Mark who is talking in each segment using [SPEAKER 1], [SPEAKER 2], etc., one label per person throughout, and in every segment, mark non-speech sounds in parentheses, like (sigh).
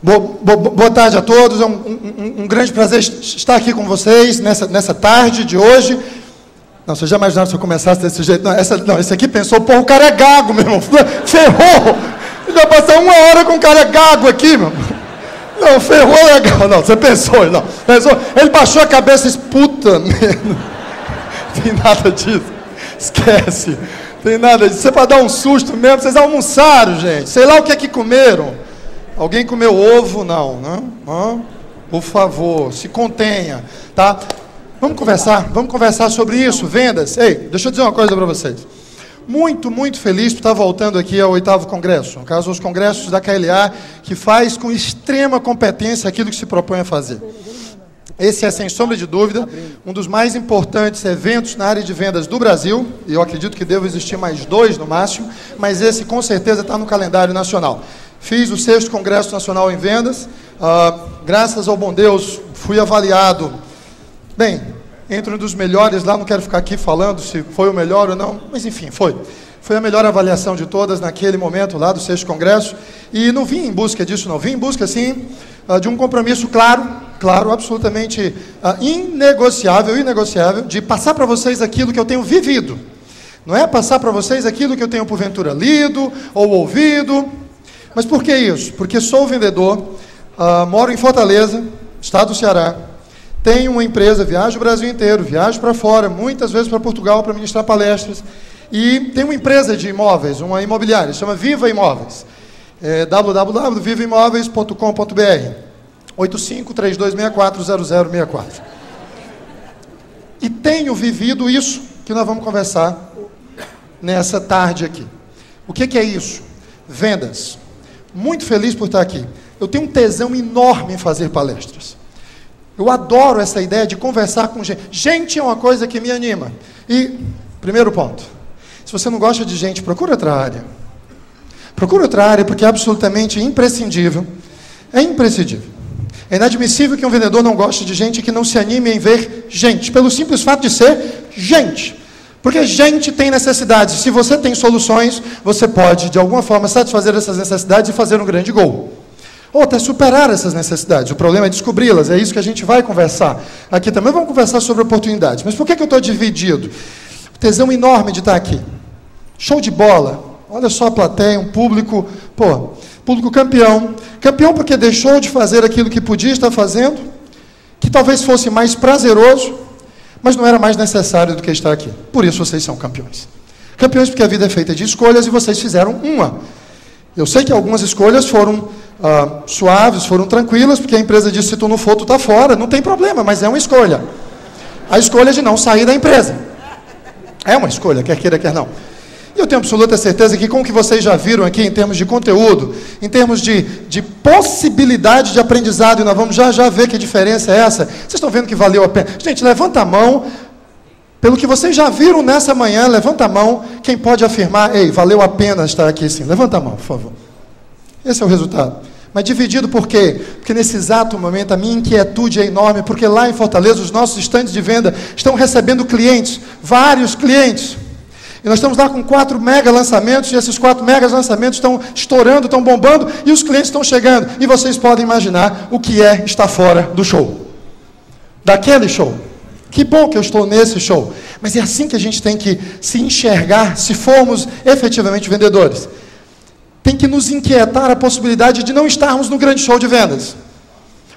[SPEAKER 1] Boa, tarde a todos, é um, um, um, grande prazer estar aqui com vocês nessa, nessa tarde de hoje. Não, vocês já imaginaram se eu começasse desse jeito? Não, essa, não esse aqui pensou, pô, o cara é gago, meu irmão. Ferrou! Vai passar uma hora com o cara gago aqui, meu irmão. Não, ferrou legal. Não, você pensou, não. Pensou, ele baixou a cabeça e disse, puta merda. Tem nada disso. Esquece. Tem nada disso. Você é para dar um susto mesmo. Vocês almoçaram, gente. Sei lá o que é que comeram. Alguém comeu ovo? Não, né? Hã? Por favor, se contenha, tá? Vamos conversar, vamos conversar sobre isso, vendas. Ei, deixa eu dizer uma coisa para vocês. Muito, muito feliz por estar voltando aqui ao oitavo congresso, no caso, os congressos da KLA, que faz com extrema competência aquilo que se propõe a fazer. Esse é, sem sombra de dúvida, um dos mais importantes eventos na área de vendas do Brasil, e eu acredito que devo existir mais dois no máximo, mas esse com certeza está no calendário nacional. Fiz o sexto Congresso Nacional em Vendas. Ah, graças ao bom Deus, fui avaliado. Bem, entre um dos melhores lá, não quero ficar aqui falando se foi o melhor ou não, mas enfim, foi. Foi a melhor avaliação de todas naquele momento lá do sexto congresso. E não vim em busca disso, não. Vim em busca, sim, ah, de um compromisso claro, claro, absolutamente uh, inegociável, inegociável, de passar para vocês aquilo que eu tenho vivido. Não é passar para vocês aquilo que eu tenho porventura lido ou ouvido, mas por que isso? Porque sou vendedor, uh, moro em Fortaleza, estado do Ceará, tenho uma empresa, viajo o Brasil inteiro, viajo para fora, muitas vezes para Portugal para ministrar palestras. E tenho uma empresa de imóveis, uma imobiliária, chama Viva Imóveis. É www.vivaimóveis.com.br 8532640064. E tenho vivido isso que nós vamos conversar nessa tarde aqui. O que, que é isso? Vendas muito feliz por estar aqui. Eu tenho um tesão enorme em fazer palestras. Eu adoro essa ideia de conversar com gente. Gente é uma coisa que me anima. E, primeiro ponto, se você não gosta de gente, procura outra área. Procura outra área porque é absolutamente imprescindível. É imprescindível. É inadmissível que um vendedor não goste de gente que não se anime em ver gente, pelo simples fato de ser gente. Porque a gente tem necessidades. Se você tem soluções, você pode, de alguma forma, satisfazer essas necessidades e fazer um grande gol. Ou até superar essas necessidades. O problema é descobri-las. É isso que a gente vai conversar. Aqui também vamos conversar sobre oportunidades. Mas por que, que eu estou dividido? Tesão enorme de estar aqui. Show de bola. Olha só a plateia, um público, pô, público campeão. Campeão porque deixou de fazer aquilo que podia estar fazendo, que talvez fosse mais prazeroso, mas não era mais necessário do que estar aqui. Por isso vocês são campeões. Campeões porque a vida é feita de escolhas e vocês fizeram uma. Eu sei que algumas escolhas foram ah, suaves, foram tranquilas, porque a empresa disse: se tu não for, tu está fora. Não tem problema, mas é uma escolha. A escolha de não sair da empresa. É uma escolha, quer queira, quer não. Eu tenho absoluta certeza que com o que vocês já viram aqui em termos de conteúdo, em termos de, de possibilidade de aprendizado, e nós vamos já já ver que diferença é essa. Vocês estão vendo que valeu a pena? Gente, levanta a mão. Pelo que vocês já viram nessa manhã, levanta a mão. Quem pode afirmar, ei, valeu a pena estar aqui sim? Levanta a mão, por favor. Esse é o resultado. Mas dividido por quê? Porque nesse exato momento a minha inquietude é enorme, porque lá em Fortaleza os nossos estandes de venda estão recebendo clientes, vários clientes. E nós estamos lá com quatro mega lançamentos, e esses quatro mega lançamentos estão estourando, estão bombando, e os clientes estão chegando. E vocês podem imaginar o que é estar fora do show. Daquele show. Que bom que eu estou nesse show. Mas é assim que a gente tem que se enxergar se formos efetivamente vendedores. Tem que nos inquietar a possibilidade de não estarmos no grande show de vendas.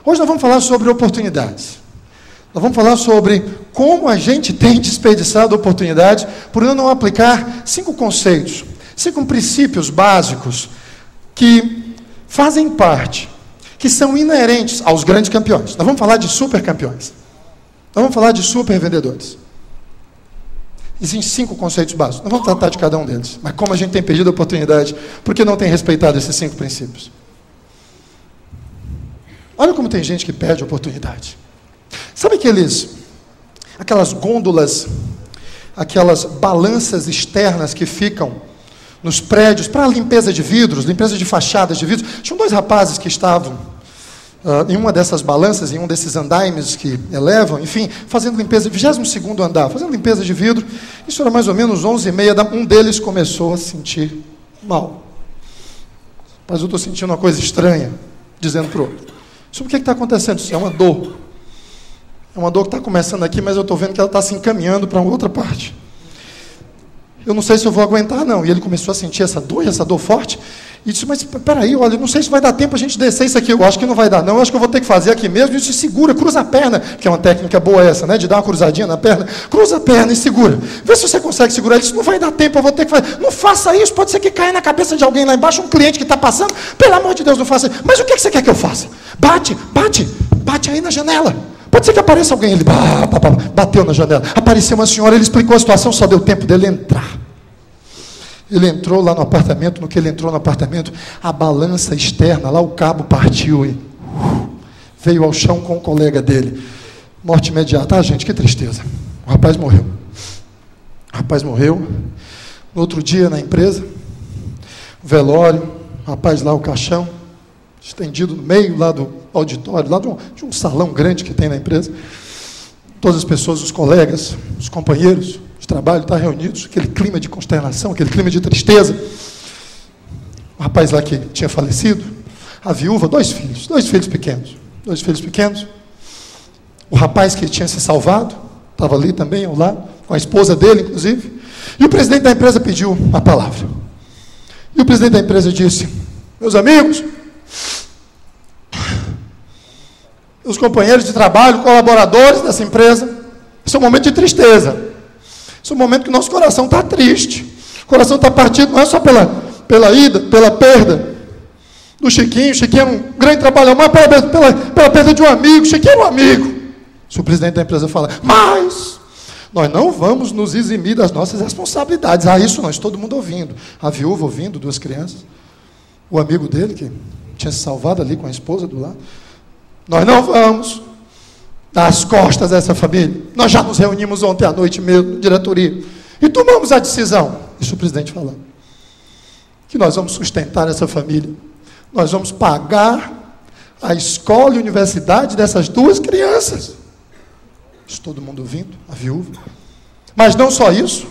[SPEAKER 1] Hoje nós vamos falar sobre oportunidades. Nós vamos falar sobre como a gente tem desperdiçado oportunidades por não aplicar cinco conceitos, cinco princípios básicos que fazem parte, que são inerentes aos grandes campeões. Nós vamos falar de super campeões. Nós vamos falar de super vendedores. Existem cinco conceitos básicos. Nós vamos tratar de cada um deles. Mas como a gente tem perdido a oportunidade, porque não tem respeitado esses cinco princípios? Olha como tem gente que perde oportunidade. Sabe aqueles, aquelas gôndolas, aquelas balanças externas que ficam nos prédios para limpeza de vidros, limpeza de fachadas de vidros? Tinham dois rapazes que estavam uh, em uma dessas balanças, em um desses andaimes que elevam, enfim, fazendo limpeza, 22 andar, fazendo limpeza de vidro. Isso era mais ou menos 11 e meia, um deles começou a sentir mal. Mas eu estou sentindo uma coisa estranha. dizendo para o outro. Sobre o que está acontecendo? Isso é uma dor. É uma dor que está começando aqui, mas eu estou vendo que ela está se encaminhando para outra parte. Eu não sei se eu vou aguentar, não. E ele começou a sentir essa dor, essa dor forte. E disse, mas peraí, olha, não sei se vai dar tempo a gente descer isso aqui. Eu acho que não vai dar, não. Eu acho que eu vou ter que fazer aqui mesmo. E disse, segura, cruza a perna. Que é uma técnica boa essa, né? De dar uma cruzadinha na perna. Cruza a perna e segura. Vê se você consegue segurar. Ele disse, não vai dar tempo, eu vou ter que fazer. Não faça isso, pode ser que caia na cabeça de alguém lá embaixo, um cliente que está passando. Pelo amor de Deus, não faça isso. Mas o que, que você quer que eu faça? Bate, bate, bate aí na janela. Pode ser que apareça alguém. Ele bateu na janela. Apareceu uma senhora, ele explicou a situação, só deu tempo dele entrar. Ele entrou lá no apartamento, no que ele entrou no apartamento, a balança externa, lá o cabo partiu e veio ao chão com o colega dele. Morte imediata. Ah, gente, que tristeza. O rapaz morreu. O rapaz morreu. No outro dia, na empresa, velório, o rapaz lá, o caixão, estendido no meio lá do auditório, lá de um, de um salão grande que tem na empresa. Todas as pessoas, os colegas, os companheiros, de trabalho, estar reunidos, aquele clima de consternação, aquele clima de tristeza. O rapaz lá que tinha falecido, a viúva, dois filhos, dois filhos pequenos, dois filhos pequenos. O rapaz que tinha se salvado, estava ali também ao lado, com a esposa dele, inclusive. E o presidente da empresa pediu a palavra. E o presidente da empresa disse: Meus amigos, os companheiros de trabalho, colaboradores dessa empresa, esse é um momento de tristeza. Esse é um momento que o nosso coração está triste. O coração está partido, não é só pela, pela ida, pela perda do Chiquinho. Chiquinho era um grande trabalhador, mas pela, pela, pela perda de um amigo. Chiquinho era um amigo. Se o presidente da empresa fala, mas nós não vamos nos eximir das nossas responsabilidades. Ah, isso nós, todo mundo ouvindo. A viúva ouvindo, duas crianças. O amigo dele, que tinha se salvado ali com a esposa do lado. Nós não vamos das costas dessa família. Nós já nos reunimos ontem à noite mesmo, diretoria, e tomamos a decisão, isso o presidente falando, que nós vamos sustentar essa família. Nós vamos pagar a escola e a universidade dessas duas crianças. Isso todo mundo ouvindo, a viúva. Mas não só isso.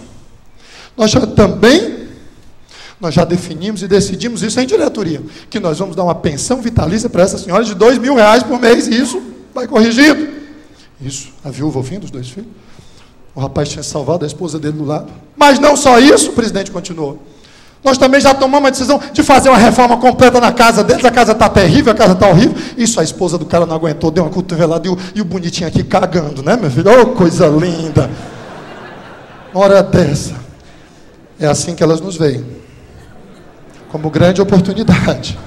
[SPEAKER 1] Nós também nós já definimos e decidimos isso em diretoria, que nós vamos dar uma pensão vitalícia para essa senhora de dois mil reais por mês, e isso vai corrigindo. Isso, a viúva ouvindo os dois filhos. O rapaz tinha salvado a esposa dele do lado. Mas não só isso, o presidente continuou. Nós também já tomamos a decisão de fazer uma reforma completa na casa deles. A casa está terrível, a casa está horrível. Isso a esposa do cara não aguentou, deu uma cotovelada e o, e o bonitinho aqui cagando, né, meu filho? Oh, coisa linda. Hora dessa. É assim que elas nos veem. Como grande oportunidade.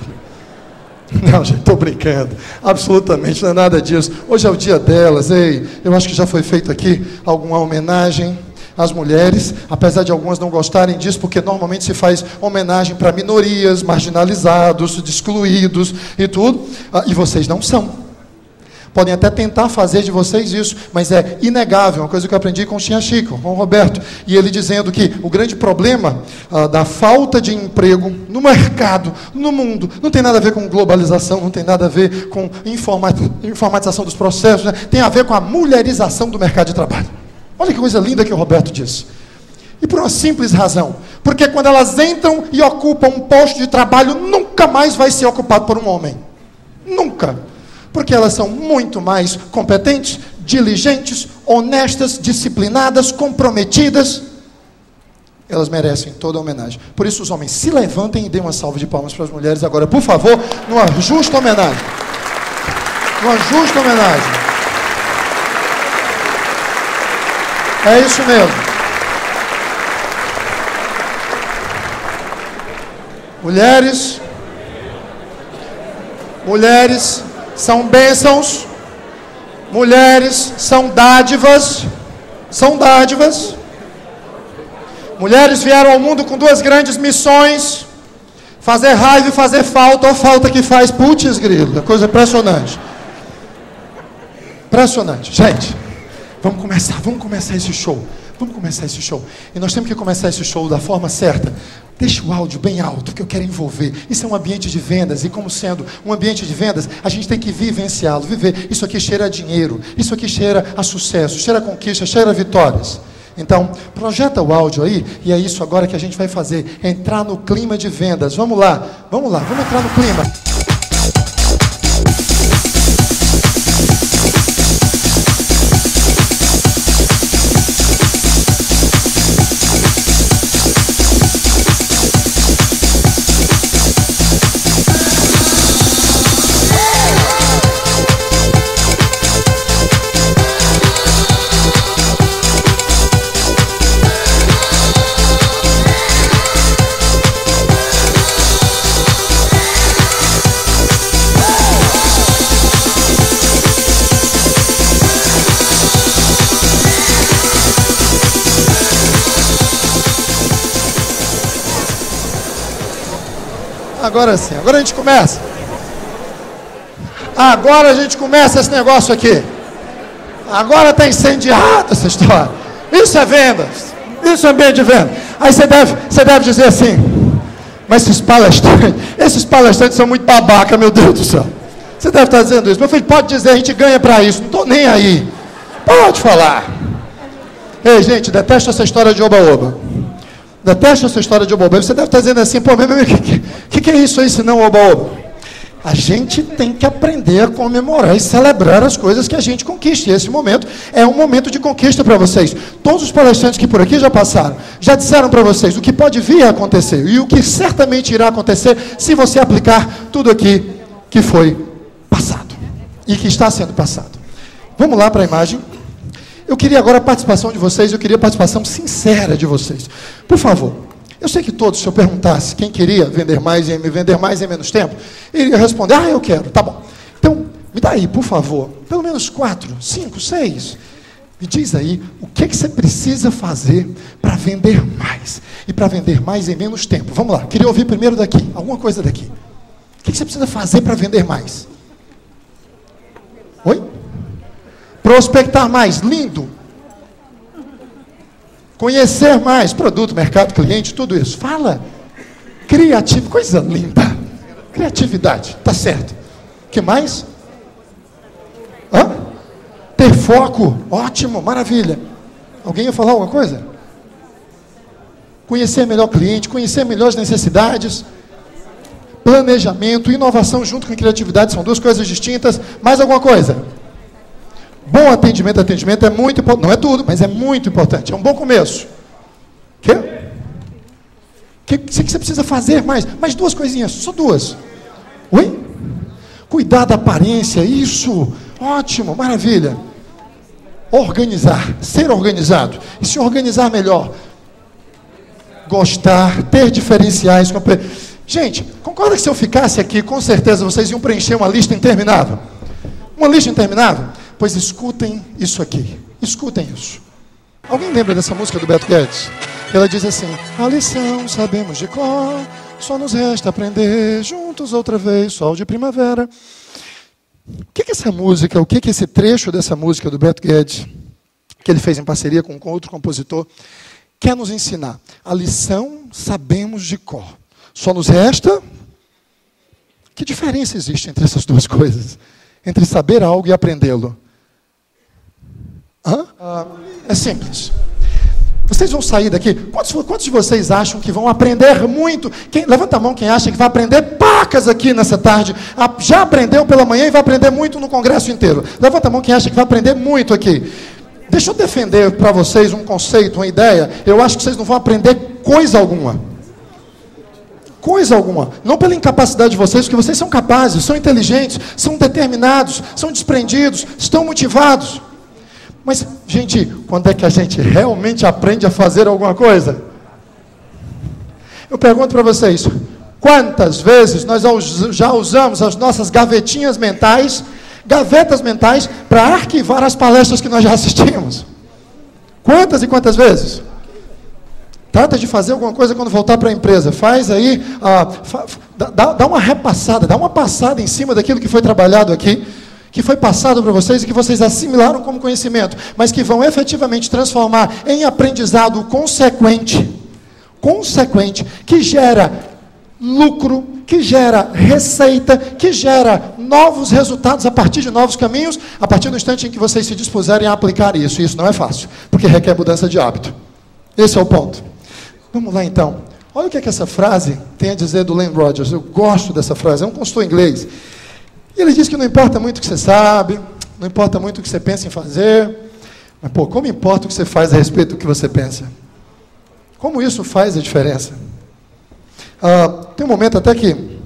[SPEAKER 1] Não, gente, estou brincando. Absolutamente, não é nada disso. Hoje é o dia delas. Ei, eu acho que já foi feito aqui alguma homenagem às mulheres, apesar de algumas não gostarem disso, porque normalmente se faz homenagem para minorias, marginalizados, excluídos e tudo. Ah, e vocês não são. Podem até tentar fazer de vocês isso, mas é inegável, uma coisa que eu aprendi com o Xinha Chico, com o Roberto, e ele dizendo que o grande problema ah, da falta de emprego no mercado, no mundo, não tem nada a ver com globalização, não tem nada a ver com informatização dos processos, né? tem a ver com a mulherização do mercado de trabalho. Olha que coisa linda que o Roberto disse. E por uma simples razão. Porque quando elas entram e ocupam um posto de trabalho, nunca mais vai ser ocupado por um homem. Nunca porque elas são muito mais competentes, diligentes, honestas, disciplinadas, comprometidas. Elas merecem toda a homenagem. Por isso, os homens se levantem e dêem uma salva de palmas para as mulheres agora, por favor, numa justa homenagem. Numa justa homenagem. É isso mesmo. Mulheres, mulheres, são bênçãos, mulheres são dádivas, são dádivas. Mulheres vieram ao mundo com duas grandes missões: fazer raiva e fazer falta, ou falta que faz, putz, grilo, é coisa impressionante. Impressionante. Gente, vamos começar, vamos começar esse show. Vamos começar esse show. E nós temos que começar esse show da forma certa. Deixa o áudio bem alto, que eu quero envolver. Isso é um ambiente de vendas, e como sendo um ambiente de vendas, a gente tem que vivenciá-lo, viver. Isso aqui cheira a dinheiro, isso aqui cheira a sucesso, cheira a conquista, cheira a vitórias. Então, projeta o áudio aí, e é isso agora que a gente vai fazer: entrar no clima de vendas. Vamos lá, vamos lá, vamos entrar no clima. Agora sim. Agora a gente começa. Agora a gente começa esse negócio aqui. Agora está incendiada essa história. Isso é vendas. Isso é ambiente de venda. Aí você deve, você deve dizer assim, mas esses palestrantes, (laughs) esses palestrantes são muito babaca, meu Deus do céu. Você deve estar dizendo isso. Meu filho, pode dizer, a gente ganha para isso. Não estou nem aí. Pode falar. Ei, gente, detesto essa história de oba-oba. Detesto essa história de oba-oba. Você deve estar dizendo assim, pô, o que, que, que é isso aí se não oba-oba? A gente tem que aprender a comemorar e celebrar as coisas que a gente conquista. E esse momento é um momento de conquista para vocês. Todos os palestrantes que por aqui já passaram, já disseram para vocês o que pode vir a acontecer e o que certamente irá acontecer se você aplicar tudo aqui que foi passado e que está sendo passado. Vamos lá para a imagem. Eu queria agora a participação de vocês, eu queria a participação sincera de vocês. Por favor, eu sei que todos, se eu perguntasse quem queria vender mais e vender mais em menos tempo, ele ia responder: Ah, eu quero, tá bom. Então, me dá aí, por favor, pelo menos quatro, cinco, seis. Me diz aí o que, que você precisa fazer para vender mais. E para vender mais em menos tempo. Vamos lá, queria ouvir primeiro daqui, alguma coisa daqui. O que, que você precisa fazer para vender mais? Oi? Prospectar mais, lindo. Conhecer mais produto, mercado, cliente, tudo isso. Fala. Criativo, coisa linda. Criatividade, tá certo. que mais? Hã? Ter foco, ótimo, maravilha. Alguém ia falar alguma coisa? Conhecer melhor o cliente, conhecer melhor as necessidades. Planejamento, inovação junto com criatividade são duas coisas distintas. Mais alguma coisa? Bom atendimento, atendimento é muito importante. Não é tudo, mas é muito importante. É um bom começo. Quê? O que, que você precisa fazer mais? Mais duas coisinhas, só duas. Oi? Cuidar da aparência, isso. Ótimo, maravilha. Organizar, ser organizado. E se organizar melhor. Gostar, ter diferenciais. Gente, concorda que se eu ficasse aqui, com certeza vocês iam preencher uma lista interminável? Uma lista interminável? Pois escutem isso aqui. Escutem isso. Alguém lembra dessa música do Beto Guedes? Ela diz assim: A lição sabemos de cor, só nos resta aprender juntos outra vez, sol de primavera. O que, que essa música, o que, que esse trecho dessa música do Beto Guedes, que ele fez em parceria com outro compositor, quer nos ensinar? A lição sabemos de cor. Só nos resta. Que diferença existe entre essas duas coisas? Entre saber algo e aprendê-lo. Hã? É simples. Vocês vão sair daqui. Quantos, quantos, de vocês acham que vão aprender muito? Quem, levanta a mão quem acha que vai aprender pacas aqui nessa tarde. Já aprendeu pela manhã e vai aprender muito no congresso inteiro. Levanta a mão quem acha que vai aprender muito aqui. Deixa eu defender para vocês um conceito, uma ideia. Eu acho que vocês não vão aprender coisa alguma. Coisa alguma. Não pela incapacidade de vocês, porque vocês são capazes, são inteligentes, são determinados, são desprendidos, estão motivados. Mas, gente, quando é que a gente realmente aprende a fazer alguma coisa? Eu pergunto para vocês: quantas vezes nós já usamos as nossas gavetinhas mentais, gavetas mentais, para arquivar as palestras que nós já assistimos? Quantas e quantas vezes? Trata de fazer alguma coisa quando voltar para a empresa. Faz aí, ah, fa, dá, dá uma repassada, dá uma passada em cima daquilo que foi trabalhado aqui que foi passado para vocês e que vocês assimilaram como conhecimento, mas que vão efetivamente transformar em aprendizado consequente, consequente, que gera lucro, que gera receita, que gera novos resultados a partir de novos caminhos, a partir do instante em que vocês se dispuserem a aplicar isso. Isso não é fácil, porque requer mudança de hábito. Esse é o ponto. Vamos lá então. Olha o que, é que essa frase tem a dizer do Len Rogers. Eu gosto dessa frase. É um consultor inglês. E ele diz que não importa muito o que você sabe, não importa muito o que você pensa em fazer, mas, pô, como importa o que você faz a respeito do que você pensa? Como isso faz a diferença? Ah, tem um momento até que,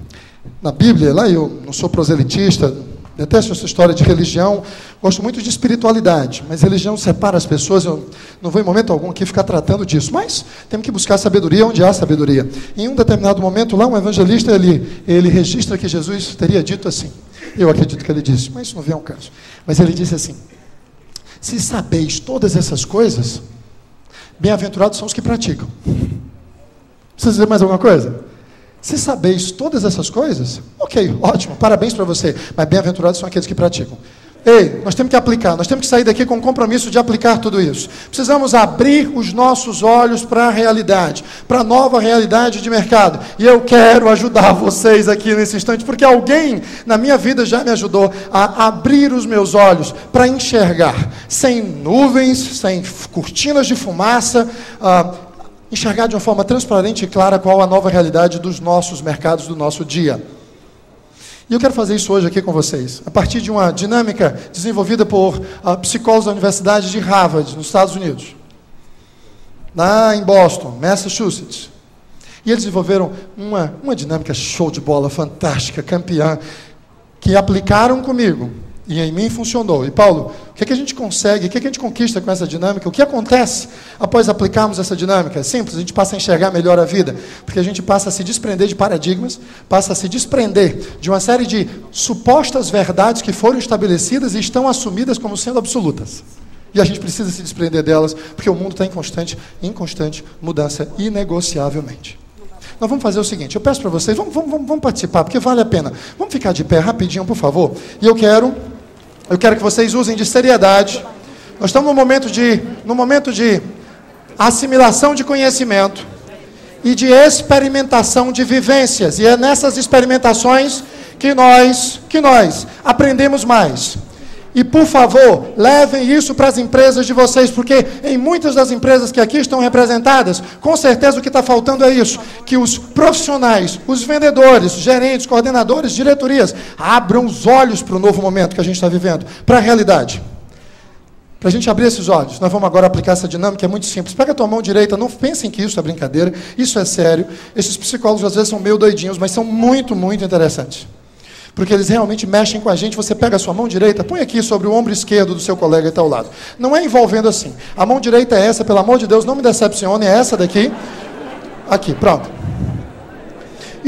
[SPEAKER 1] na Bíblia, lá eu não sou proselitista, detesto essa história de religião, gosto muito de espiritualidade, mas religião separa as pessoas, eu não vou em momento algum aqui ficar tratando disso, mas temos que buscar sabedoria onde há sabedoria. Em um determinado momento, lá um evangelista, ele, ele registra que Jesus teria dito assim, eu acredito que ele disse, mas isso não vem ao caso. Mas ele disse assim: Se sabeis todas essas coisas, bem-aventurados são os que praticam. Precisa dizer mais alguma coisa? Se sabeis todas essas coisas, ok, ótimo, parabéns para você. Mas bem-aventurados são aqueles que praticam. Ei, nós temos que aplicar, nós temos que sair daqui com o compromisso de aplicar tudo isso. Precisamos abrir os nossos olhos para a realidade, para a nova realidade de mercado. E eu quero ajudar vocês aqui nesse instante, porque alguém na minha vida já me ajudou a abrir os meus olhos para enxergar, sem nuvens, sem cortinas de fumaça, uh, enxergar de uma forma transparente e clara qual a nova realidade dos nossos mercados do nosso dia. E eu quero fazer isso hoje aqui com vocês, a partir de uma dinâmica desenvolvida por psicólogos da Universidade de Harvard, nos Estados Unidos, lá em Boston, Massachusetts. E eles desenvolveram uma, uma dinâmica show de bola, fantástica, campeã, que aplicaram comigo e em mim funcionou. E Paulo, o que, é que a gente consegue, o que, é que a gente conquista com essa dinâmica? O que acontece após aplicarmos essa dinâmica? É simples, a gente passa a enxergar melhor a vida, porque a gente passa a se desprender de paradigmas, passa a se desprender de uma série de supostas verdades que foram estabelecidas e estão assumidas como sendo absolutas. E a gente precisa se desprender delas, porque o mundo está em constante, em constante mudança, inegociavelmente. Nós vamos fazer o seguinte: eu peço para vocês, vamos, vamos, vamos, participar, porque vale a pena. Vamos ficar de pé rapidinho, por favor. E eu quero eu quero que vocês usem de seriedade. Nós estamos no momento de, no momento de assimilação de conhecimento e de experimentação de vivências. E é nessas experimentações que nós, que nós aprendemos mais. E por favor, levem isso para as empresas de vocês, porque em muitas das empresas que aqui estão representadas, com certeza o que está faltando é isso: que os profissionais, os vendedores, gerentes, coordenadores, diretorias, abram os olhos para o novo momento que a gente está vivendo, para a realidade. Para a gente abrir esses olhos, nós vamos agora aplicar essa dinâmica, é muito simples. Pega a tua mão direita, não pensem que isso é brincadeira, isso é sério. Esses psicólogos às vezes são meio doidinhos, mas são muito, muito interessantes porque eles realmente mexem com a gente. Você pega a sua mão direita, põe aqui sobre o ombro esquerdo do seu colega que está ao lado. Não é envolvendo assim. A mão direita é essa, pelo amor de Deus, não me decepcione, é essa daqui. Aqui, pronto.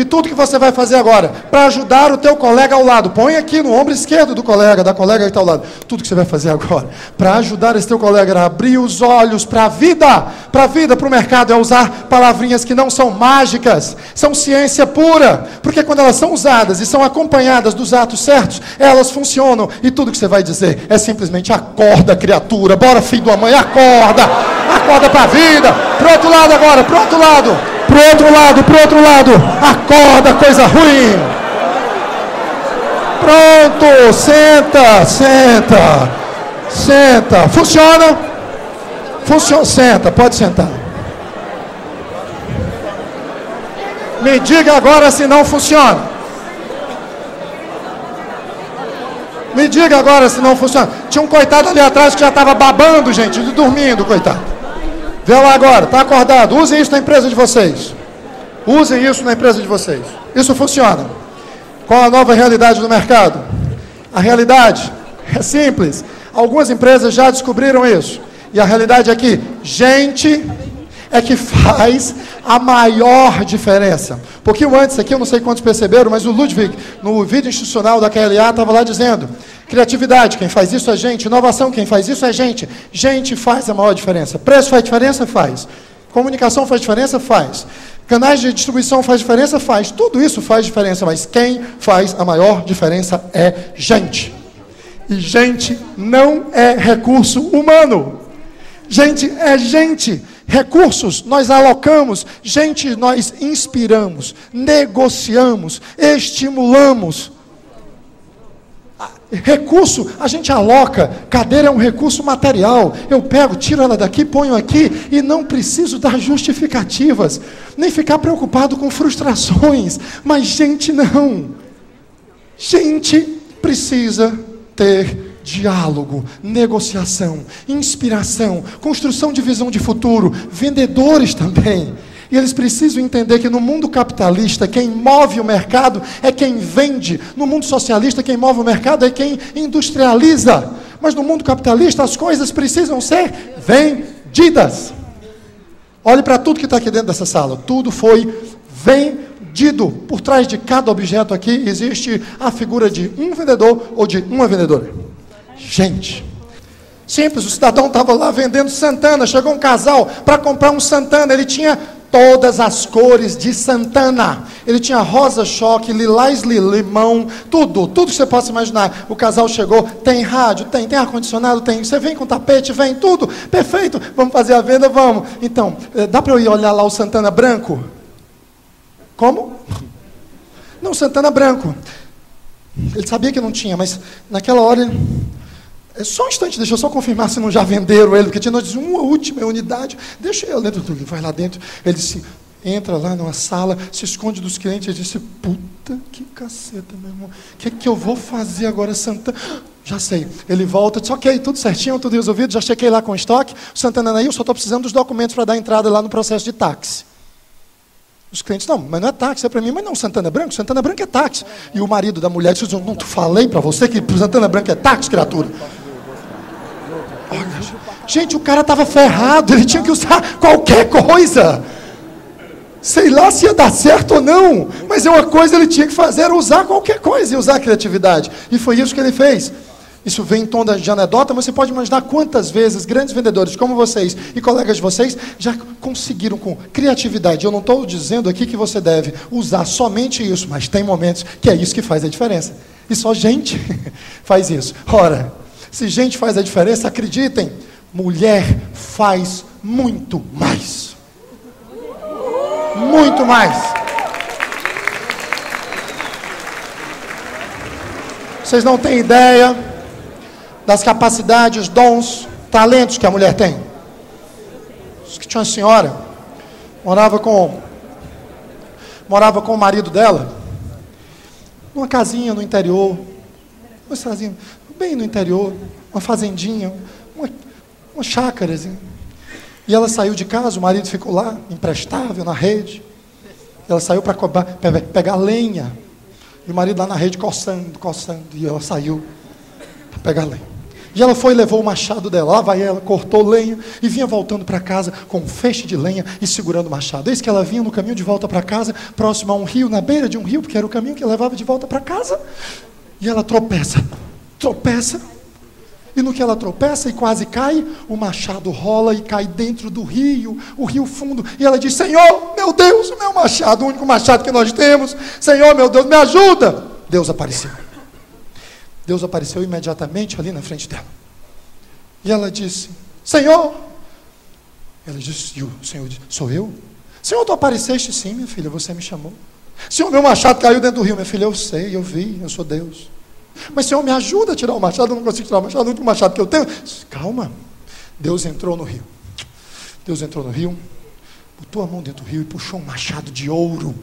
[SPEAKER 1] E tudo que você vai fazer agora, para ajudar o teu colega ao lado, põe aqui no ombro esquerdo do colega, da colega que está ao lado. Tudo que você vai fazer agora, para ajudar esse teu colega a abrir os olhos para a vida, para a vida, para o mercado, é usar palavrinhas que não são mágicas, são ciência pura. Porque quando elas são usadas e são acompanhadas dos atos certos, elas funcionam. E tudo que você vai dizer é simplesmente acorda, criatura, bora filho da mãe, acorda, acorda para a vida. Pro outro lado agora, pro outro lado. Pro outro lado, pro outro lado. Acorda, coisa ruim. Pronto, senta, senta. Senta. Funciona? Funciona. Senta, pode sentar. Me diga agora se não funciona. Me diga agora se não funciona. Tinha um coitado ali atrás que já estava babando, gente, dormindo, coitado. Vê lá agora, está acordado. Usem isso na empresa de vocês. Usem isso na empresa de vocês. Isso funciona. Qual a nova realidade do mercado? A realidade é simples. Algumas empresas já descobriram isso. E a realidade é que gente é que faz a maior diferença. Um pouquinho antes aqui, eu não sei quantos perceberam, mas o Ludwig, no vídeo institucional da KLA, estava lá dizendo: criatividade, quem faz isso é gente, inovação, quem faz isso é gente. Gente faz a maior diferença. Preço faz diferença? Faz. Comunicação faz diferença? Faz. Canais de distribuição faz diferença? Faz. Tudo isso faz diferença, mas quem faz a maior diferença é gente. E gente não é recurso humano. Gente é gente. Recursos nós alocamos, gente nós inspiramos, negociamos, estimulamos. Recurso a gente aloca, cadeira é um recurso material. Eu pego, tiro ela daqui, ponho aqui e não preciso dar justificativas, nem ficar preocupado com frustrações. Mas gente não. Gente precisa ter diálogo, negociação, inspiração, construção de visão de futuro, vendedores também. E eles precisam entender que no mundo capitalista, quem move o mercado é quem vende. No mundo socialista, quem move o mercado é quem industrializa. Mas no mundo capitalista, as coisas precisam ser vendidas. Olhe para tudo que está aqui dentro dessa sala. Tudo foi vendido. Por trás de cada objeto aqui existe a figura de um vendedor ou de uma vendedora. Gente, simples, o cidadão estava lá vendendo Santana, chegou um casal para comprar um Santana, ele tinha todas as cores de Santana. Ele tinha rosa choque, lilás limão, tudo, tudo que você possa imaginar. O casal chegou, tem rádio, tem, tem ar-condicionado, tem. Você vem com tapete, vem, tudo, perfeito. Vamos fazer a venda, vamos. Então, eh, dá para eu ir olhar lá o Santana branco? Como? Não, Santana branco. Ele sabia que não tinha, mas naquela hora ele é só um instante, deixa eu só confirmar se não já venderam ele, porque tinha nós uma última unidade. Deixa ele dentro do vai lá dentro. Ele disse, entra lá numa sala, se esconde dos clientes e disse, puta que caceta, meu irmão. O que é que eu vou fazer agora, Santana? Já sei. Ele volta, diz, ok, tudo certinho, tudo resolvido, já chequei lá com o estoque. Santana aí, eu só estou precisando dos documentos para dar entrada lá no processo de táxi. Os clientes, não, mas não é táxi, é para mim, mas não, Santana Branco, Santana Branco é táxi. E o marido da mulher disse, não, tu falei para você que Santana Branco é táxi, criatura. Gente, o cara estava ferrado, ele tinha que usar qualquer coisa. Sei lá se ia dar certo ou não, mas é uma coisa ele tinha que fazer, era usar qualquer coisa e usar a criatividade. E foi isso que ele fez. Isso vem em tom de anedota, mas você pode imaginar quantas vezes grandes vendedores como vocês e colegas de vocês já conseguiram com criatividade. Eu não estou dizendo aqui que você deve usar somente isso, mas tem momentos que é isso que faz a diferença. E só gente (laughs) faz isso. Ora, se gente faz a diferença, acreditem, mulher faz muito mais. Muito mais. Vocês não têm ideia das capacidades, dons, talentos que a mulher tem. que tinha uma senhora, morava com morava com o marido dela, numa casinha no interior, bem no interior, uma fazendinha, uma, uma chácara. E ela saiu de casa, o marido ficou lá, imprestável, na rede. Ela saiu para pegar lenha. E o marido lá na rede coçando, coçando. E ela saiu para pegar lenha. E ela foi levou o machado dela. Lá vai ela, cortou lenha e vinha voltando para casa com um feixe de lenha e segurando o machado. Eis que ela vinha no caminho de volta para casa, próximo a um rio, na beira de um rio, porque era o caminho que levava de volta para casa. E ela tropeça, tropeça. E no que ela tropeça e quase cai, o machado rola e cai dentro do rio, o rio fundo. E ela diz: Senhor, meu Deus, o meu machado, o único machado que nós temos. Senhor, meu Deus, me ajuda. Deus apareceu. Deus apareceu imediatamente ali na frente dela. E ela disse: Senhor. Ela disse: E o Senhor disse: Sou eu? Senhor, tu apareceste sim, minha filha, você me chamou. Senhor, meu machado caiu dentro do rio, minha filha, eu sei, eu vi, eu sou Deus. Mas, Senhor, me ajuda a tirar o machado, eu não consigo tirar o machado, o único machado que eu tenho. Calma. Deus entrou no rio. Deus entrou no rio, botou a mão dentro do rio e puxou um machado de ouro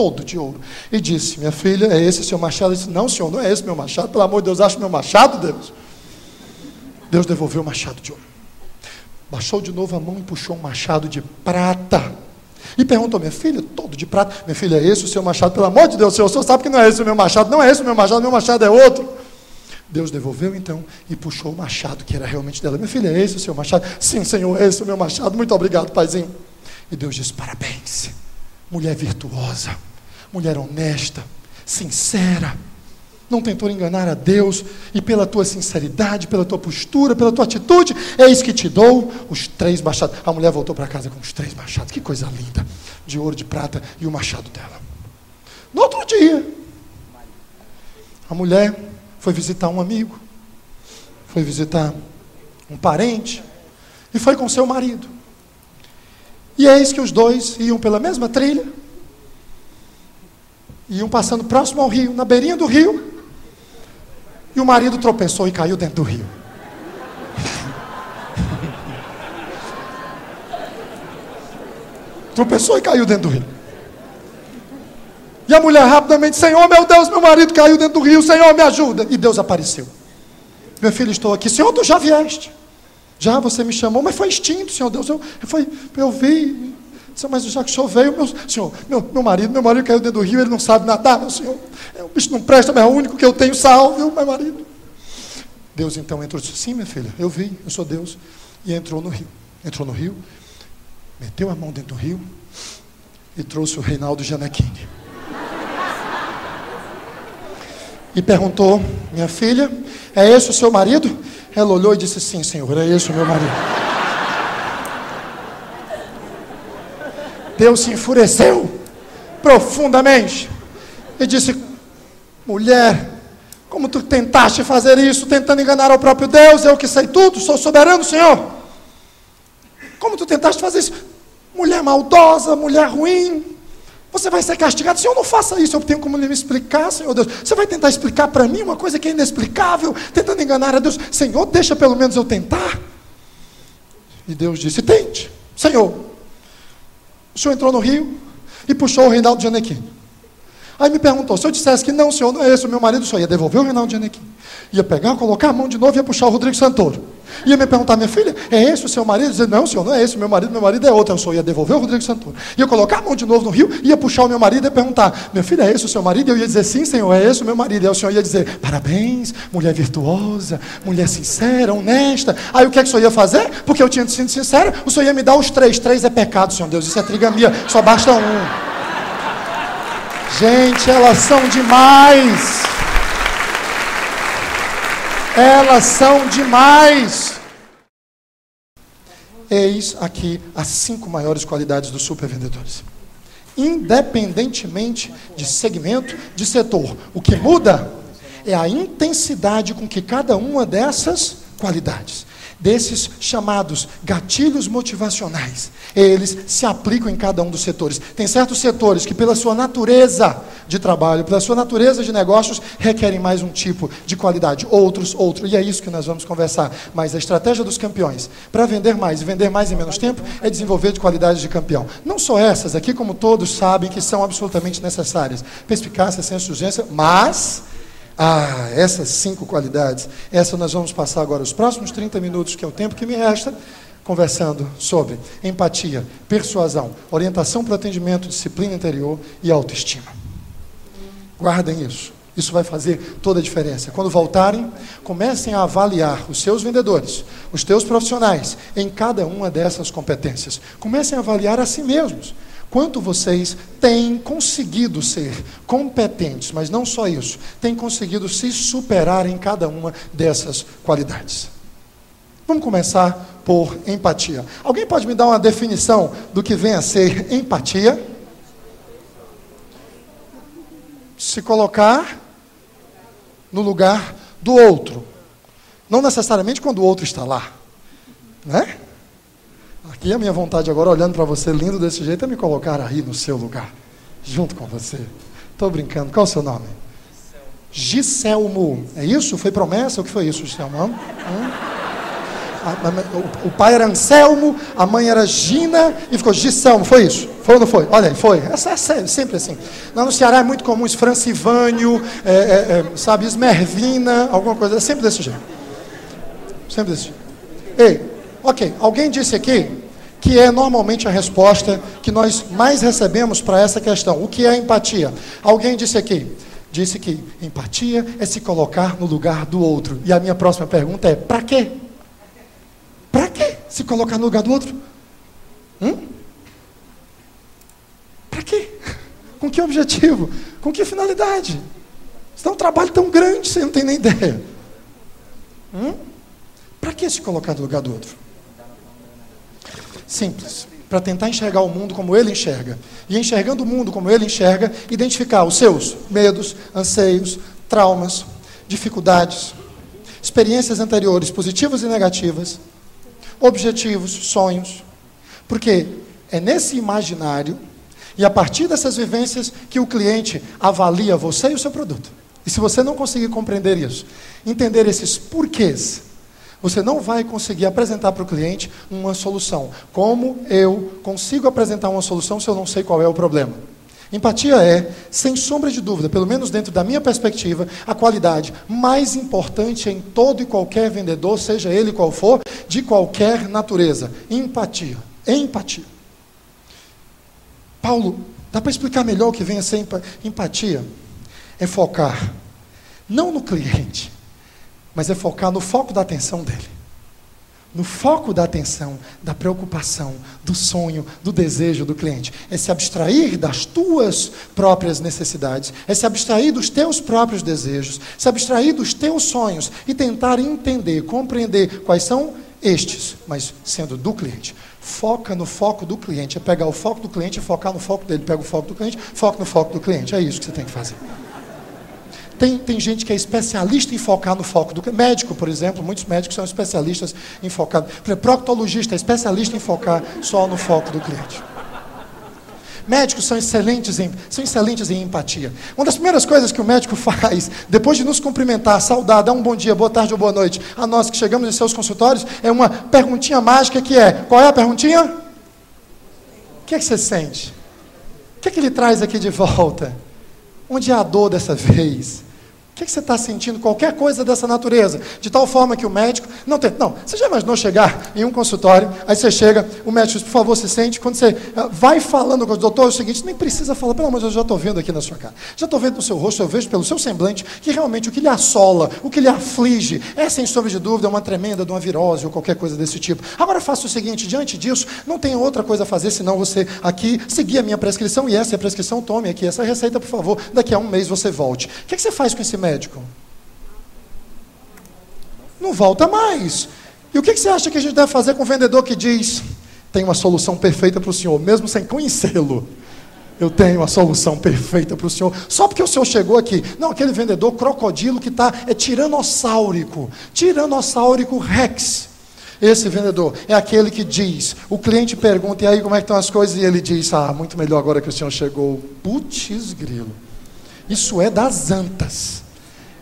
[SPEAKER 1] todo de ouro. E disse: Minha filha, é esse seu machado? Disse: Não, senhor, não é esse meu machado. Pelo amor de Deus, acha meu machado, Deus. Deus devolveu o machado de ouro. Baixou de novo a mão e puxou um machado de prata. E perguntou: Minha filha, todo de prata. Minha filha, é esse o seu machado? Pelo amor de Deus, senhor, o senhor sabe que não é esse o meu machado. Não é esse o meu machado, meu machado é outro. Deus devolveu então e puxou o machado que era realmente dela. Minha filha, é esse o seu machado? Sim, Senhor, é esse o meu machado. Muito obrigado, paizinho. E Deus disse: Parabéns, mulher virtuosa mulher honesta, sincera, não tentou enganar a Deus, e pela tua sinceridade, pela tua postura, pela tua atitude, isso que te dou os três machados. A mulher voltou para casa com os três machados, que coisa linda, de ouro, de prata e o machado dela. No outro dia, a mulher foi visitar um amigo, foi visitar um parente, e foi com seu marido. E eis que os dois iam pela mesma trilha, iam passando próximo ao rio, na beirinha do rio, e o marido tropeçou e caiu dentro do rio. tropeçou e caiu dentro do rio. E a mulher rapidamente, Senhor, meu Deus, meu marido caiu dentro do rio, Senhor, me ajuda. E Deus apareceu. Meu filho, estou aqui. Senhor, tu já vieste. Já você me chamou, mas foi extinto, Senhor Deus. Eu, eu, foi, eu vi, mas já que o senhor veio, meu, senhor, meu, meu marido, meu marido caiu dentro do rio, ele não sabe nadar, meu senhor. É, o bicho não presta, mas é o único que eu tenho salvo, meu marido. Deus então entrou e disse: Sim, minha filha, eu vi, eu sou Deus. E entrou no rio. Entrou no rio, meteu a mão dentro do rio e trouxe o Reinaldo Janequini. E perguntou: Minha filha, é esse o seu marido? Ela olhou e disse: Sim, senhor, é esse o meu marido. Deus se enfureceu profundamente e disse: Mulher, como tu tentaste fazer isso, tentando enganar ao próprio Deus, eu que sei tudo, sou soberano, Senhor. Como tu tentaste fazer isso? Mulher maldosa, mulher ruim, você vai ser castigado. Senhor, não faça isso. Eu tenho como me explicar, Senhor Deus. Você vai tentar explicar para mim uma coisa que é inexplicável, tentando enganar a Deus. Senhor, deixa pelo menos eu tentar. E Deus disse: Tente. Senhor, o senhor entrou no rio e puxou o Reinaldo Janequim. Aí me perguntou, se eu dissesse que não, senhor, não é esse o meu marido, o senhor ia devolver o Reinaldo Janequim. Ia pegar, colocar a mão de novo e ia puxar o Rodrigo Santoro. Ia me perguntar, minha filha, é esse o seu marido? Dizer, não, senhor, não é esse meu marido, meu marido é outro. Eu só ia devolver o Rodrigo Santoro. Ia colocar a mão de novo no rio, ia puxar o meu marido e perguntar, minha filha, é esse o seu marido? Eu ia dizer, sim, senhor, é esse o meu marido. E aí o senhor ia dizer, parabéns, mulher virtuosa, mulher sincera, honesta. Aí o que é que o senhor ia fazer? Porque eu tinha sido sincera, o senhor ia me dar os três. Três é pecado, senhor Deus, isso é trigamia, só basta um. Gente, elas são demais. Elas são demais. Eis aqui as cinco maiores qualidades dos supervendedores. Independentemente de segmento, de setor, o que muda é a intensidade com que cada uma dessas qualidades desses chamados gatilhos motivacionais, eles se aplicam em cada um dos setores. Tem certos setores que, pela sua natureza de trabalho, pela sua natureza de negócios, requerem mais um tipo de qualidade, outros, outro. E é isso que nós vamos conversar. Mas a estratégia dos campeões para vender mais e vender mais em menos tempo é desenvolver de qualidades de campeão. Não só essas aqui, como todos sabem que são absolutamente necessárias: perspicácia, senso de urgência, mas ah, essas cinco qualidades, essa nós vamos passar agora os próximos 30 minutos, que é o tempo que me resta, conversando sobre empatia, persuasão, orientação para o atendimento, disciplina interior e autoestima. Guardem isso. Isso vai fazer toda a diferença. Quando voltarem, comecem a avaliar os seus vendedores, os teus profissionais, em cada uma dessas competências. Comecem a avaliar a si mesmos. Quanto vocês têm conseguido ser competentes, mas não só isso, têm conseguido se superar em cada uma dessas qualidades. Vamos começar por empatia. Alguém pode me dar uma definição do que vem a ser empatia? Se colocar no lugar do outro. Não necessariamente quando o outro está lá. Né? Aqui a minha vontade agora, olhando para você lindo desse jeito, é me colocar aí no seu lugar, junto com você. Estou brincando. Qual é o seu nome? Giselmo. É isso? Foi promessa? O que foi isso, Giselmo? Hum? o pai era Anselmo, a mãe era Gina e ficou Giselmo, foi isso? Foi ou não foi? Olha aí, foi. Essa é sempre assim. Lá no Ceará é muito comum isso, Francivânio, é, é, é, sabe, Esmervina, alguma coisa, é sempre desse jeito. Sempre desse jeito. Ei, ok, alguém disse aqui que é normalmente a resposta que nós mais recebemos para essa questão. O que é empatia? Alguém disse aqui, disse que empatia é se colocar no lugar do outro. E a minha próxima pergunta é: para quê? Para quê se colocar no lugar do outro? Hum? Para quê? Com que objetivo? Com que finalidade? Isso é um trabalho tão grande, você não tem nem ideia. Hum? Para que se colocar no lugar do outro? Simples. Para tentar enxergar o mundo como ele enxerga. E enxergando o mundo como ele enxerga, identificar os seus medos, anseios, traumas, dificuldades, experiências anteriores, positivas e negativas, objetivos, sonhos. Porque é nesse imaginário e a partir dessas vivências que o cliente avalia você e o seu produto. E se você não conseguir compreender isso, entender esses porquês, você não vai conseguir apresentar para o cliente uma solução. Como eu consigo apresentar uma solução se eu não sei qual é o problema? Empatia é, sem sombra de dúvida, pelo menos dentro da minha perspectiva, a qualidade mais importante em todo e qualquer vendedor, seja ele qual for, de qualquer natureza. Empatia. Empatia. Paulo, dá para explicar melhor o que vem a ser empatia? É focar não no cliente, mas é focar no foco da atenção dele. No foco da atenção, da preocupação, do sonho, do desejo do cliente. É se abstrair das tuas próprias necessidades, é se abstrair dos teus próprios desejos, se abstrair dos teus sonhos e tentar entender, compreender quais são estes, mas sendo do cliente. Foca no foco do cliente. É pegar o foco do cliente e focar no foco dele. Pega o foco do cliente, foca no foco do cliente. É isso que você tem que fazer. Tem, tem gente que é especialista em focar no foco do médico, por exemplo, muitos médicos são especialistas em focar. Por exemplo, proctologista é especialista em focar só no foco do cliente. Médicos são excelentes, em, são excelentes em empatia. Uma das primeiras coisas que o médico faz, depois de nos cumprimentar, saudar, dar um bom dia, boa tarde ou boa noite a nós que chegamos em seus consultórios, é uma perguntinha mágica que é: qual é a perguntinha? O que é que você sente? O que é que ele traz aqui de volta? Onde é a dor dessa vez? Que, que você está sentindo? Qualquer coisa dessa natureza. De tal forma que o médico. Não tem. Não, você já imaginou chegar em um consultório, aí você chega, o médico diz, por favor, se sente. Quando você ah, vai falando com o doutor, é o seguinte, nem precisa falar, pelo amor de Deus, eu já estou vendo aqui na sua cara. Já estou vendo no seu rosto, eu vejo pelo seu semblante que realmente o que lhe assola, o que lhe aflige, é sem sombra de dúvida uma tremenda de uma virose ou qualquer coisa desse tipo. Agora faça o seguinte, diante disso, não tem outra coisa a fazer senão você aqui seguir a minha prescrição, e essa é a prescrição, tome aqui essa receita, por favor, daqui a um mês você volte. O que, que você faz com esse médico? Médico? Não volta mais. E o que você acha que a gente deve fazer com o vendedor que diz: tem uma solução perfeita para o senhor, mesmo sem conhecê-lo? Eu tenho a solução perfeita para o senhor. Só porque o senhor chegou aqui. Não, aquele vendedor crocodilo que está é tiranossáurico. Tiranossáurico rex. Esse vendedor é aquele que diz, o cliente pergunta, e aí como é que estão as coisas? E ele diz, ah, muito melhor agora que o senhor chegou. Putz grilo. Isso é das antas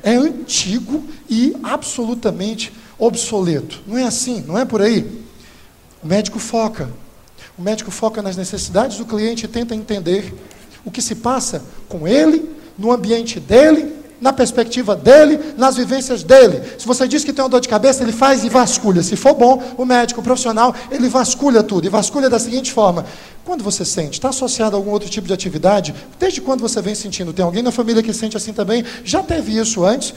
[SPEAKER 1] é antigo e absolutamente obsoleto. Não é assim, não é por aí. O médico foca. O médico foca nas necessidades do cliente e tenta entender o que se passa com ele, no ambiente dele, na perspectiva dele, nas vivências dele. Se você diz que tem uma dor de cabeça, ele faz e vasculha. Se for bom, o médico o profissional, ele vasculha tudo. E vasculha da seguinte forma: quando você sente? Está associado a algum outro tipo de atividade? Desde quando você vem sentindo? Tem alguém na família que sente assim também? Já teve isso antes?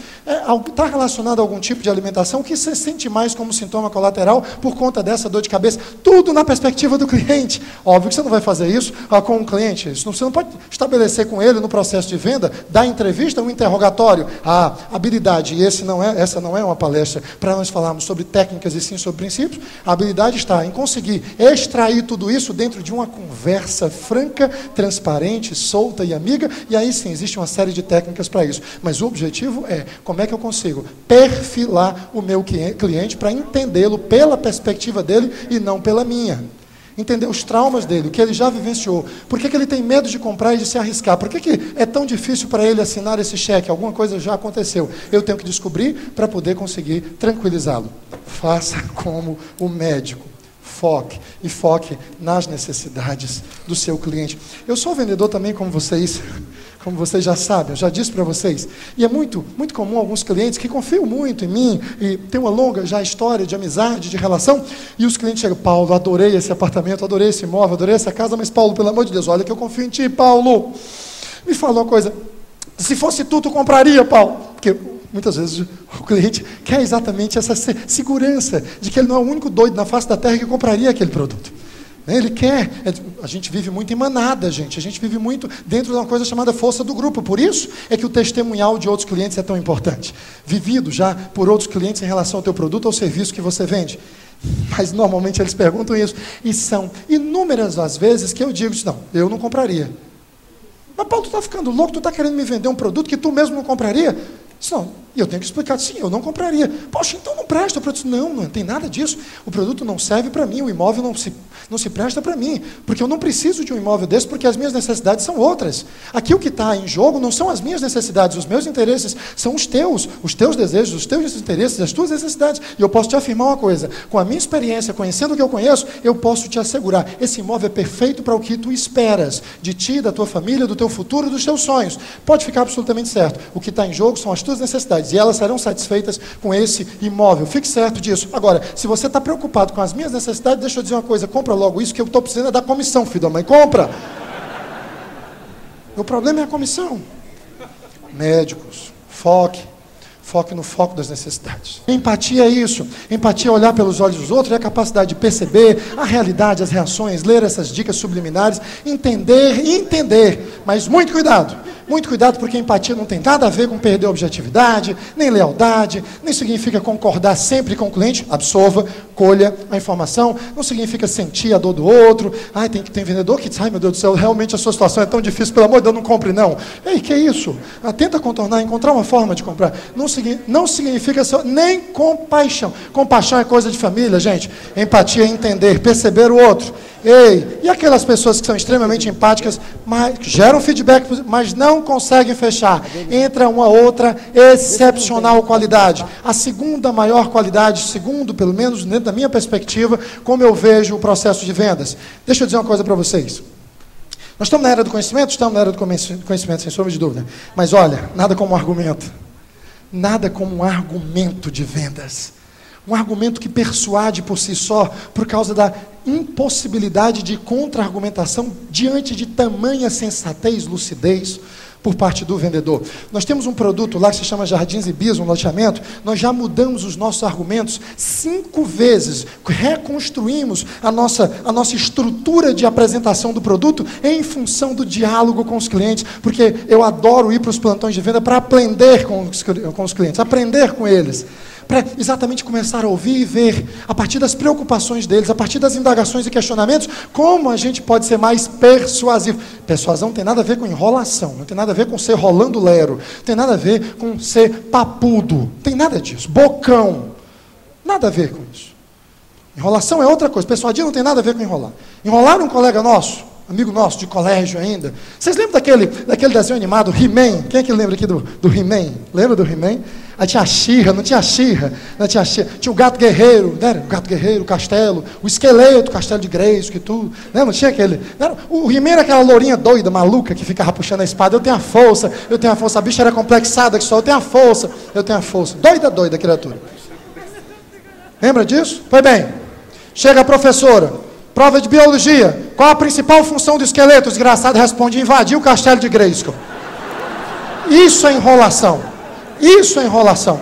[SPEAKER 1] Está é, relacionado a algum tipo de alimentação? O que você sente mais como sintoma colateral por conta dessa dor de cabeça? Tudo na perspectiva do cliente. Óbvio que você não vai fazer isso ah, com um cliente. Isso não, você não pode estabelecer com ele no processo de venda, da entrevista, um interrogatório. A habilidade, e esse não é, essa não é uma palestra para nós falarmos sobre técnicas e sim sobre princípios. A habilidade está em conseguir extrair tudo isso dentro de uma conversa franca, transparente, solta e amiga, e aí sim existe uma série de técnicas para isso. Mas o objetivo é como é que eu consigo perfilar o meu cliente para entendê-lo pela perspectiva dele e não pela minha entender os traumas dele, o que ele já vivenciou, por que, que ele tem medo de comprar e de se arriscar, por que, que é tão difícil para ele assinar esse cheque, alguma coisa já aconteceu. Eu tenho que descobrir para poder conseguir tranquilizá-lo. Faça (laughs) como o médico foque e foque nas necessidades do seu cliente. Eu sou vendedor também, como vocês, como vocês já sabem, eu já disse para vocês. E é muito, muito comum alguns clientes que confiam muito em mim e tem uma longa já história de amizade, de relação, e os clientes chegam, Paulo, adorei esse apartamento, adorei esse imóvel, adorei essa casa, mas Paulo, pelo amor de Deus, olha que eu confio em ti, Paulo. Me fala uma coisa, se fosse tu, tu compraria, Paulo? Porque Muitas vezes o cliente quer exatamente essa segurança de que ele não é o único doido na face da terra que compraria aquele produto. Né? Ele quer. É, a gente vive muito em manada, gente. A gente vive muito dentro de uma coisa chamada força do grupo. Por isso é que o testemunhal de outros clientes é tão importante. Vivido já por outros clientes em relação ao teu produto ou serviço que você vende. Mas normalmente eles perguntam isso. E são inúmeras as vezes que eu digo: não, eu não compraria. Mas Paulo, tu está ficando louco? Tu está querendo me vender um produto que tu mesmo não compraria? Não, e eu tenho que explicar, sim, eu não compraria. Poxa, então não presta o produto. Não, não tem nada disso. O produto não serve para mim, o imóvel não se, não se presta para mim. Porque eu não preciso de um imóvel desse, porque as minhas necessidades são outras. Aqui o que está em jogo não são as minhas necessidades, os meus interesses, são os teus, os teus desejos, os teus interesses, as tuas necessidades. E eu posso te afirmar uma coisa: com a minha experiência, conhecendo o que eu conheço, eu posso te assegurar: esse imóvel é perfeito para o que tu esperas de ti, da tua família, do teu futuro, dos teus sonhos. Pode ficar absolutamente certo. O que está em jogo são as tuas necessidades. E elas serão satisfeitas com esse imóvel. Fique certo disso. Agora, se você está preocupado com as minhas necessidades, deixa eu dizer uma coisa: compra logo isso, que eu estou precisando é da comissão, filho da mãe. Compra! O problema é a comissão. Médicos, foque. Foque no foco das necessidades. Empatia é isso. Empatia é olhar pelos olhos dos outros, é a capacidade de perceber a realidade, as reações, ler essas dicas subliminares, entender e entender. Mas muito cuidado Muito cuidado, porque empatia não tem nada a ver com perder objetividade, nem lealdade, nem significa concordar sempre com o cliente. Absorva, colha a informação. Não significa sentir a dor do outro. Ai, tem que ter vendedor que diz, ai meu Deus do céu, realmente a sua situação é tão difícil, pelo amor de Deus, não compre não. Ei, que isso? Ah, tenta contornar, encontrar uma forma de comprar. Não, não significa nem compaixão. Compaixão é coisa de família, gente. Empatia é entender, perceber o outro. Ei, e aquelas pessoas que são extremamente empáticas, mas geram feedback, mas não conseguem fechar? Entra uma outra excepcional qualidade. A segunda maior qualidade, segundo, pelo menos dentro da minha perspectiva, como eu vejo o processo de vendas. Deixa eu dizer uma coisa para vocês. Nós estamos na era do conhecimento? Estamos na era do conhecimento, sem sombra de dúvida. Mas olha, nada como um argumento. Nada como um argumento de vendas. Um argumento que persuade por si só, por causa da impossibilidade de contra-argumentação diante de tamanha sensatez, lucidez por parte do vendedor. Nós temos um produto lá que se chama Jardins e Bis, um loteamento. Nós já mudamos os nossos argumentos cinco vezes, reconstruímos a nossa, a nossa estrutura de apresentação do produto em função do diálogo com os clientes, porque eu adoro ir para os plantões de venda para aprender com os, com os clientes, aprender com eles para exatamente começar a ouvir e ver, a partir das preocupações deles, a partir das indagações e questionamentos, como a gente pode ser mais persuasivo. Persuasão não tem nada a ver com enrolação, não tem nada a ver com ser rolando lero, não tem nada a ver com ser papudo, não tem nada disso. Bocão, nada a ver com isso. Enrolação é outra coisa, persuadir não tem nada a ver com enrolar. Enrolar um colega nosso, amigo nosso de colégio ainda. Vocês lembram daquele, daquele desenho animado, He-Man? Quem é que lembra aqui do, do He-Man? Lembra do He-Man? Aí tinha a Xirra, não tinha a Xirra, não tinha a Xirra. Tinha o gato guerreiro, né? O gato guerreiro, o castelo, o esqueleto, o castelo de Grace, que tudo. Né? Não tinha aquele. Não, o He-Man era aquela lourinha doida, maluca, que ficava puxando a espada. Eu tenho a força, eu tenho a força. A bicha era complexada que só, eu tenho a força, eu tenho a força. Doida, doida, criatura. Lembra disso? Foi bem. Chega a professora. Prova de biologia. Qual a principal função do esqueleto? O desgraçado responde: invadir o castelo de Grayskull. Isso é enrolação. Isso é enrolação.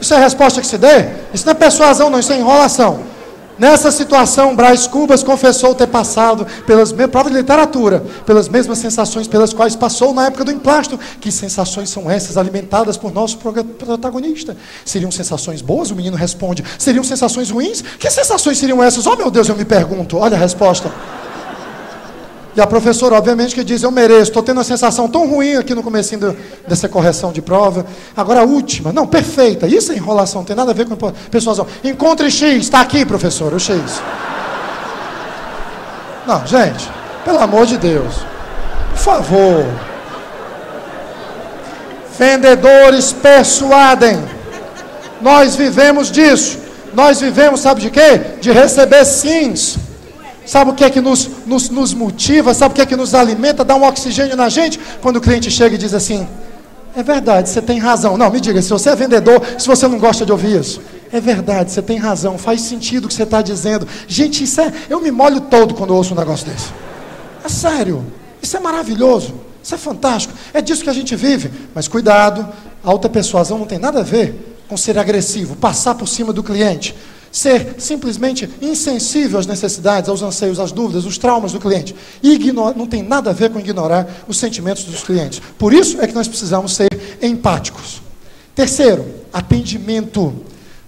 [SPEAKER 1] Isso é a resposta que se dê? Isso não é persuasão, não, isso é enrolação. Nessa situação, Braz Cubas confessou ter passado pelas provas de literatura, pelas mesmas sensações pelas quais passou na época do emplasto. Que sensações são essas alimentadas por nosso protagonista? Seriam sensações boas? O menino responde. Seriam sensações ruins? Que sensações seriam essas? Oh meu Deus, eu me pergunto. Olha a resposta. E a professora, obviamente, que diz, eu mereço, estou tendo uma sensação tão ruim aqui no começo dessa correção de prova. Agora a última, não, perfeita. Isso é enrolação, não tem nada a ver com persuasão. Encontre X, está aqui, professor, o X. Não, gente, pelo amor de Deus. Por favor. Vendedores persuadem. Nós vivemos disso. Nós vivemos, sabe de quê? De receber sims. Sabe o que é que nos, nos, nos motiva? Sabe o que é que nos alimenta? Dá um oxigênio na gente? Quando o cliente chega e diz assim: É verdade, você tem razão. Não, me diga, se você é vendedor, se você não gosta de ouvir isso. É verdade, você tem razão, faz sentido o que você está dizendo. Gente, isso é. Eu me molho todo quando ouço um negócio desse. É sério, isso é maravilhoso, isso é fantástico. É disso que a gente vive. Mas cuidado, alta persuasão não tem nada a ver com ser agressivo, passar por cima do cliente ser simplesmente insensível às necessidades, aos anseios, às dúvidas, os traumas do cliente. Ignora, não tem nada a ver com ignorar os sentimentos dos clientes. Por isso é que nós precisamos ser empáticos. Terceiro, atendimento.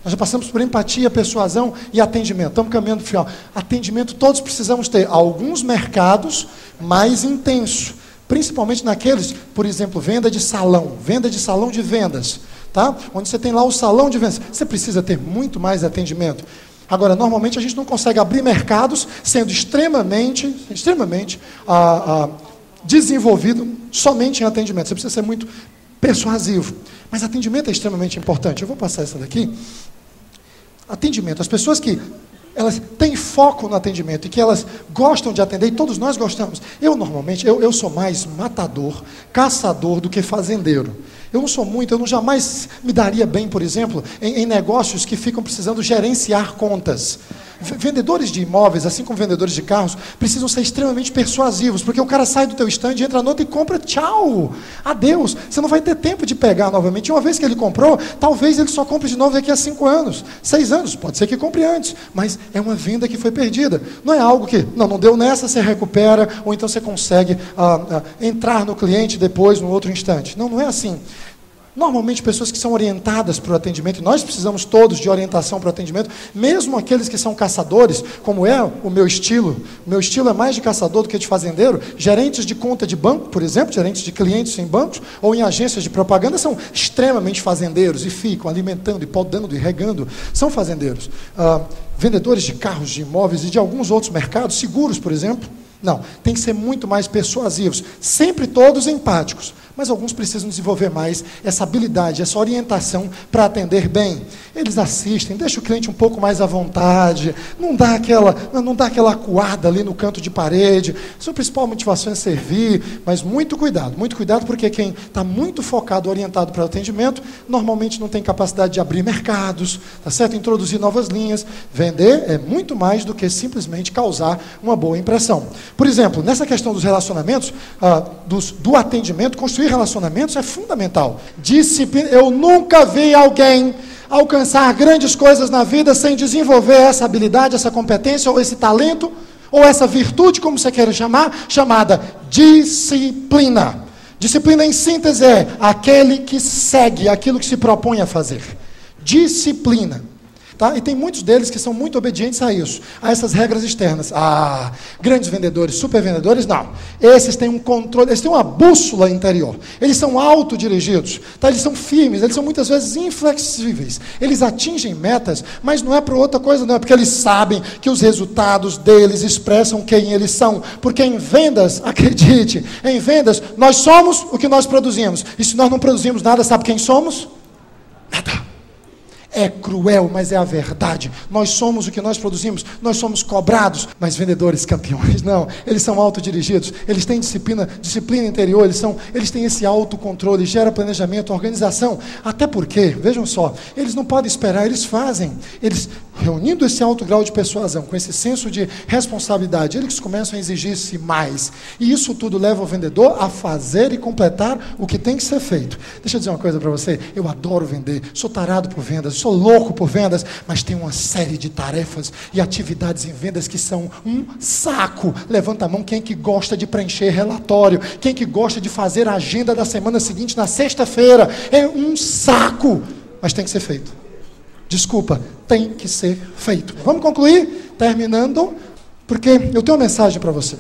[SPEAKER 1] Nós já passamos por empatia, persuasão e atendimento. Estamos caminhando para final. Atendimento todos precisamos ter. Alguns mercados mais intenso, principalmente naqueles, por exemplo, venda de salão, venda de salão de vendas tá? Onde você tem lá o salão de vendas. Você precisa ter muito mais atendimento. Agora, normalmente a gente não consegue abrir mercados sendo extremamente, extremamente ah, ah, desenvolvido somente em atendimento. Você precisa ser muito persuasivo. Mas atendimento é extremamente importante. Eu vou passar essa daqui. Atendimento. As pessoas que elas têm foco no atendimento e que elas gostam de atender, e todos nós gostamos. Eu, normalmente, eu, eu sou mais matador, caçador do que fazendeiro. Eu não sou muito, eu não jamais me daria bem, por exemplo, em, em negócios que ficam precisando gerenciar contas. Vendedores de imóveis, assim como vendedores de carros, precisam ser extremamente persuasivos, porque o cara sai do teu stand, entra na outra e compra, tchau, adeus. Você não vai ter tempo de pegar novamente. Uma vez que ele comprou, talvez ele só compre de novo daqui a cinco anos, seis anos, pode ser que compre antes, mas é uma venda que foi perdida. Não é algo que, não, não deu nessa, você recupera, ou então você consegue ah, ah, entrar no cliente depois, no outro instante. Não, não é assim. Normalmente, pessoas que são orientadas para o atendimento, nós precisamos todos de orientação para o atendimento, mesmo aqueles que são caçadores, como é o meu estilo. O meu estilo é mais de caçador do que de fazendeiro. Gerentes de conta de banco, por exemplo, gerentes de clientes em bancos ou em agências de propaganda são extremamente fazendeiros e ficam alimentando e podando e regando. São fazendeiros. Ah, vendedores de carros, de imóveis e de alguns outros mercados, seguros, por exemplo. Não, tem que ser muito mais persuasivos. Sempre todos empáticos mas alguns precisam desenvolver mais essa habilidade, essa orientação para atender bem. Eles assistem, deixa o cliente um pouco mais à vontade, não dá aquela, não dá aquela acuada ali no canto de parede. Sua principal motivação é servir, mas muito cuidado, muito cuidado, porque quem está muito focado, orientado para o atendimento, normalmente não tem capacidade de abrir mercados, tá certo? Introduzir novas linhas. Vender é muito mais do que simplesmente causar uma boa impressão. Por exemplo, nessa questão dos relacionamentos, ah, dos, do atendimento, construir construir relacionamentos é fundamental. Disciplina. Eu nunca vi alguém alcançar grandes coisas na vida sem desenvolver essa habilidade, essa competência, ou esse talento, ou essa virtude, como você queira chamar, chamada disciplina. Disciplina, em síntese, é aquele que segue aquilo que se propõe a fazer. Disciplina. Tá? E tem muitos deles que são muito obedientes a isso, a essas regras externas. Ah, grandes vendedores, super vendedores, não. Esses têm um controle, eles têm uma bússola interior. Eles são autodirigidos, tá? eles são firmes, eles são muitas vezes inflexíveis. Eles atingem metas, mas não é para outra coisa, não. É porque eles sabem que os resultados deles expressam quem eles são. Porque em vendas, (laughs) acredite, em vendas, nós somos o que nós produzimos. E se nós não produzimos nada, sabe quem somos? Nada. É cruel, mas é a verdade. Nós somos o que nós produzimos, nós somos cobrados, mas vendedores campeões não. Eles são autodirigidos, eles têm disciplina, disciplina interior, eles são, eles têm esse autocontrole, gera planejamento, organização. Até porque, vejam só, eles não podem esperar, eles fazem. Eles reunindo esse alto grau de persuasão, com esse senso de responsabilidade, eles começam a exigir-se mais. E isso tudo leva o vendedor a fazer e completar o que tem que ser feito. Deixa eu dizer uma coisa para você, eu adoro vender, sou tarado por vendas, sou louco por vendas, mas tem uma série de tarefas e atividades em vendas que são um saco. Levanta a mão quem que gosta de preencher relatório, quem que gosta de fazer a agenda da semana seguinte na sexta-feira. É um saco, mas tem que ser feito. Desculpa, tem que ser feito. Vamos concluir? Terminando, porque eu tenho uma mensagem para você.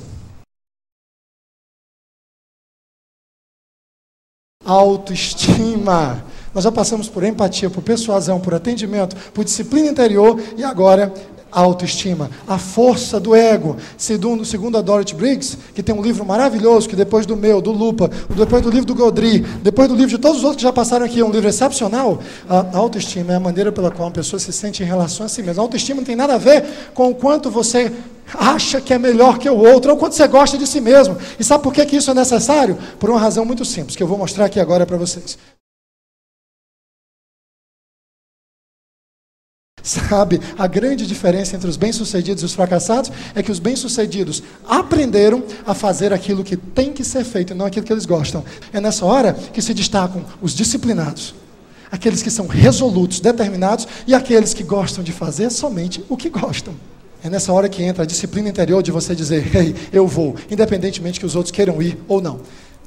[SPEAKER 1] Autoestima. Nós já passamos por empatia, por persuasão, por atendimento, por disciplina interior e agora autoestima, a força do ego. Segundo, segundo a Dorothy Briggs, que tem um livro maravilhoso, que depois do meu, do Lupa, depois do livro do Godry, depois do livro de todos os outros que já passaram aqui, é um livro excepcional. A autoestima é a maneira pela qual uma pessoa se sente em relação a si mesma. A autoestima não tem nada a ver com o quanto você acha que é melhor que o outro, ou quanto você gosta de si mesmo. E sabe por que, que isso é necessário? Por uma razão muito simples, que eu vou mostrar aqui agora para vocês. Sabe, a grande diferença entre os bem-sucedidos e os fracassados é que os bem-sucedidos aprenderam a fazer aquilo que tem que ser feito e não aquilo que eles gostam. É nessa hora que se destacam os disciplinados, aqueles que são resolutos, determinados e aqueles que gostam de fazer somente o que gostam. É nessa hora que entra a disciplina interior de você dizer, ei, eu vou, independentemente que os outros queiram ir ou não.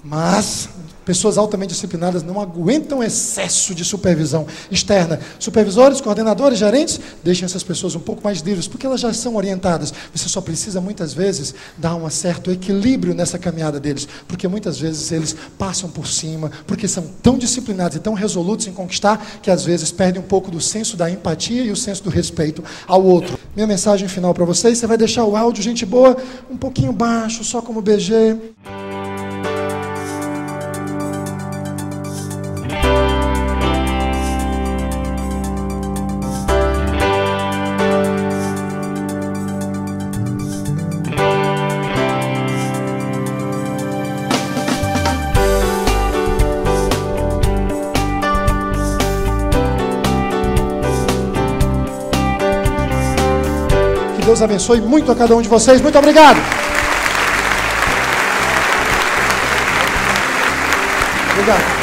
[SPEAKER 1] Mas Pessoas altamente disciplinadas não aguentam excesso de supervisão externa. Supervisores, coordenadores, gerentes, deixem essas pessoas um pouco mais livres, porque elas já são orientadas. Você só precisa, muitas vezes, dar um certo equilíbrio nessa caminhada deles, porque muitas vezes eles passam por cima, porque são tão disciplinados e tão resolutos em conquistar, que às vezes perdem um pouco do senso da empatia e o senso do respeito ao outro. Minha mensagem final para vocês: você vai deixar o áudio, gente boa, um pouquinho baixo, só como BG. Deus abençoe muito a cada um de vocês. Muito obrigado. Obrigado.